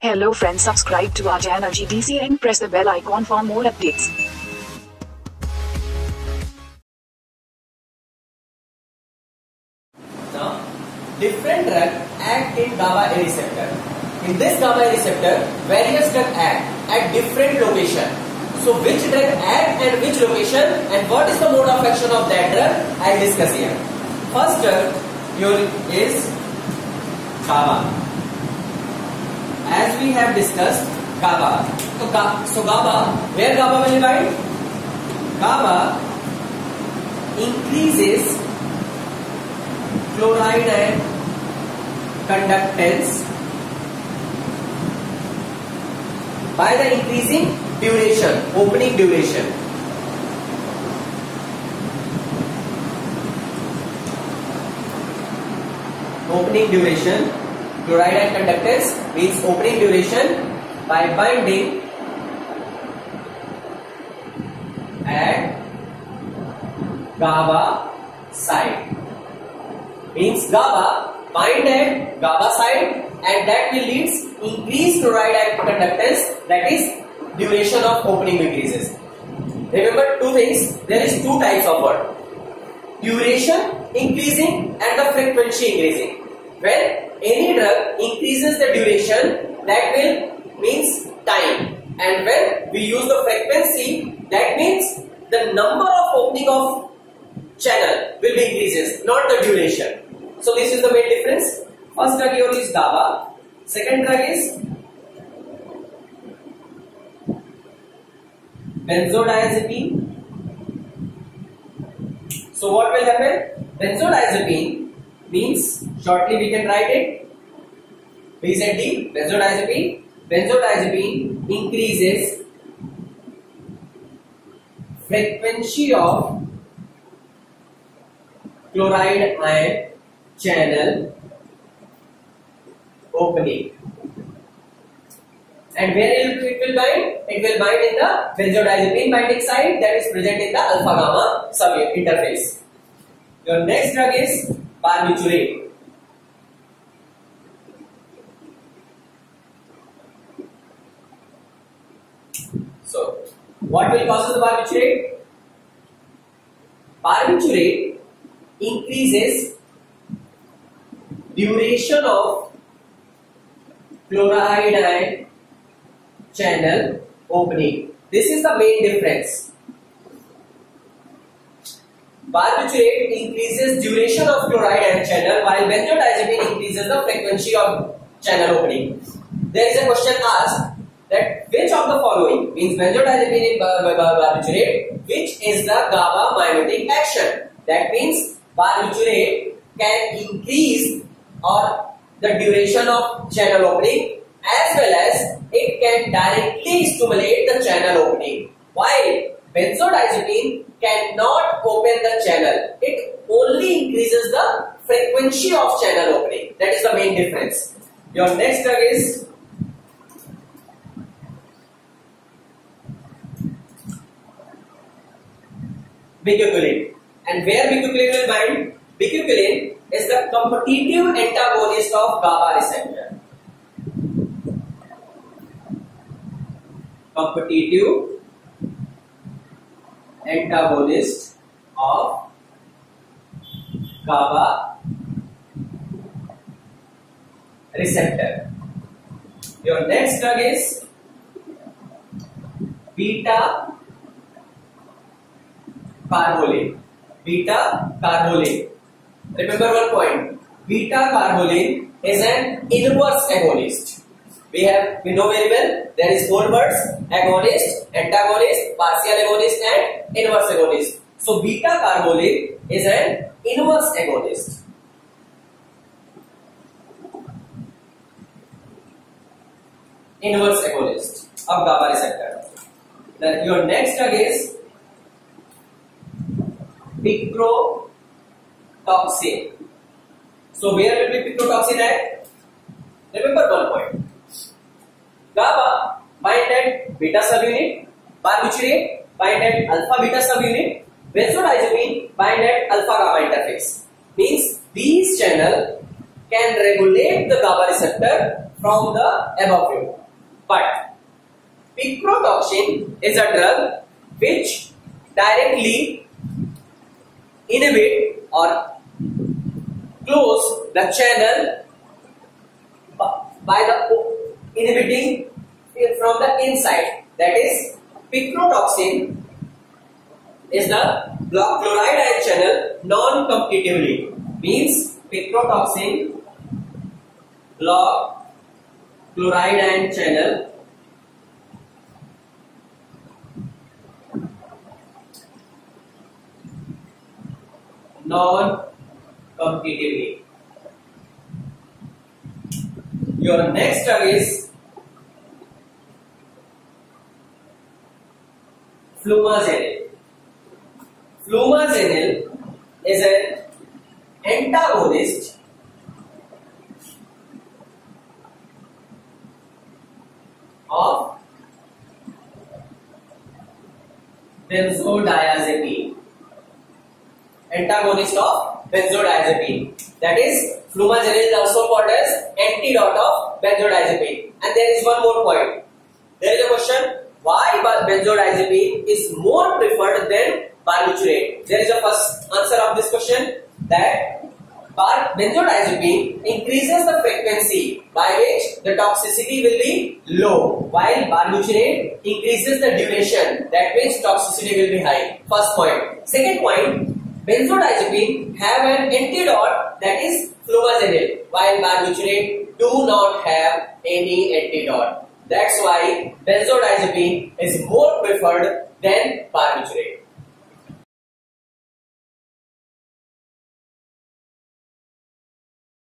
Hello friends subscribe to our channel GDC and press the bell icon for more updates. Now, different drug act in GABA A receptor. In this GABA A receptor, various drug act at different location. So, which drug act at which location and what is the mode of action of that drug? I'll discuss here. First drug here is GABA. As we have discussed, GABA. So, so GABA, where GABA will bind? GABA increases chloride and conductance by the increasing duration, opening duration. Opening duration, chloride conductance means opening duration by binding at GABA site means GABA bind at GABA side and that will leads increased chloride conductance that is duration of opening increases. Remember two things, there is two types of word. Duration increasing and the frequency increasing. When any drug increases the duration that will means time and when we use the frequency that means the number of opening of channel will be increases, not the duration. So this is the main difference. First drug here is GABA Second drug is benzodiazepine. So what will happen? Benzodiazepine means shortly we can write it. BZD, benzodiazepine. Benzodiazepine increases frequency of chloride ion channel opening. And where it will bind? It will bind in the benzodiazepine binding site that is present in the alpha gamma sub interface. Your next drug is barbiturate. So, what will cause the barbiturate? Barbiturate increases duration of chloride channel opening. This is the main difference. Barbiturate increases duration of chloride ion channel while benzodiazepine increases the frequency of channel opening. There is a question asked that which of the following means benzodiazepine and bar- barbiturate which is the GABA mimetic action? That means barbiturate can increase or the duration of channel opening as well as it can directly stimulate the channel opening. While benzodiazepine cannot open the channel, it only increases the frequency of channel opening. That is the main difference. Your next drug is bicuculline. And where bicuculline will bind? Bicuculline is the competitive antagonist of GABA receptor. Competitive antagonist of GABA receptor. Your next drug is beta carbolane. Beta carbolane. Remember one point. Beta carbolane is an inverse agonist. We have we know very well there is four words agonist, antagonist, partial agonist, and inverse agonist. So beta carbolane is an inverse agonist. Inverse agonist of GABA receptor. Then your next drug is picrotoxin. So where will be picrotoxin at? Remember one point. GABA bind at beta subunit, barbiturate bind at alpha beta subunit, benzodiazepine bind at alpha gamma interface. Means these channel can regulate the GABA receptor from the above view. But piprotoxin is a drug which directly inhibit or close the channel by the inhibiting from the inside. That is, picrotoxin is the block chloride ion channel non-competitively. Means picrotoxin block chloride ion channel non-competitively. Your next drug is flumazenil. Flumazenil is an antagonist of benzodiazepine. Antagonist of benzodiazepine. That is, flumazenil is also called as antidote of benzodiazepine. And there is one more point. There is a question: Why benzodiazepine is more preferred than barbiturate? There is a first answer of this question that benzodiazepine increases the frequency by which the toxicity will be low, while barbiturate increases the duration that which toxicity will be high. First point. Second point, benzodiazepine have an antidote that is flumazenil, while barbiturate do not have any antidote. That's why benzodiazepine is more preferred than barbiturate.